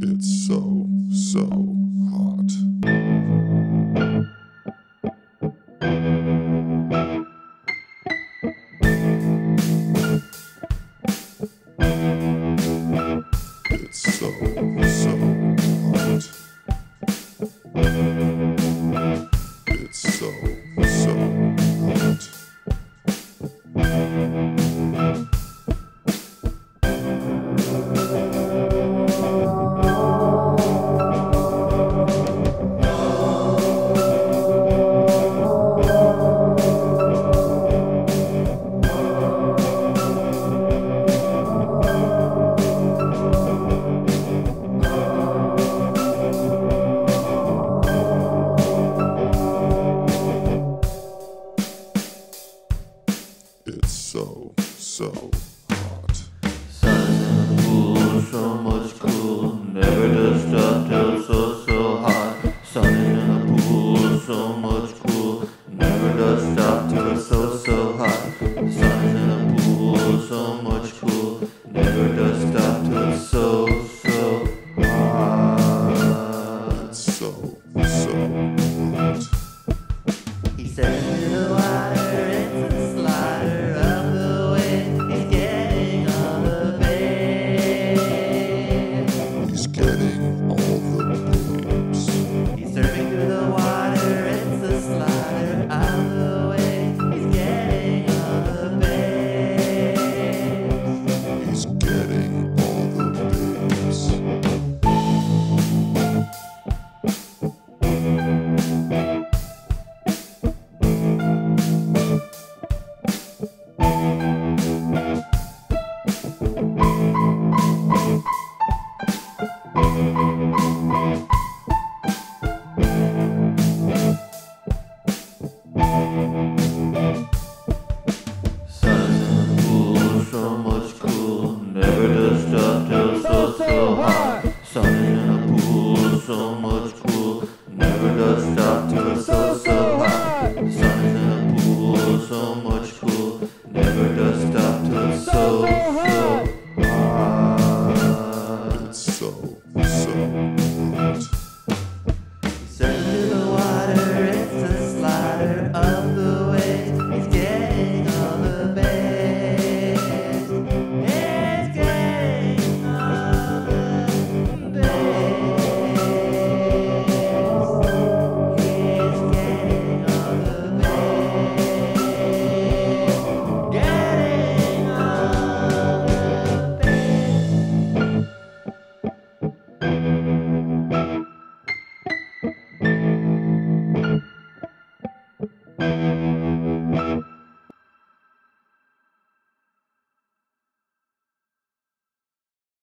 It's so, so It's so, so hot. Sun's in the pool, so much cool. Never does stop till so, so hot. Sun in the pool, so much cool. Never does stop till so, so hot. Sun's in the pool, so much cool. Never does stop till so, so hot. It's so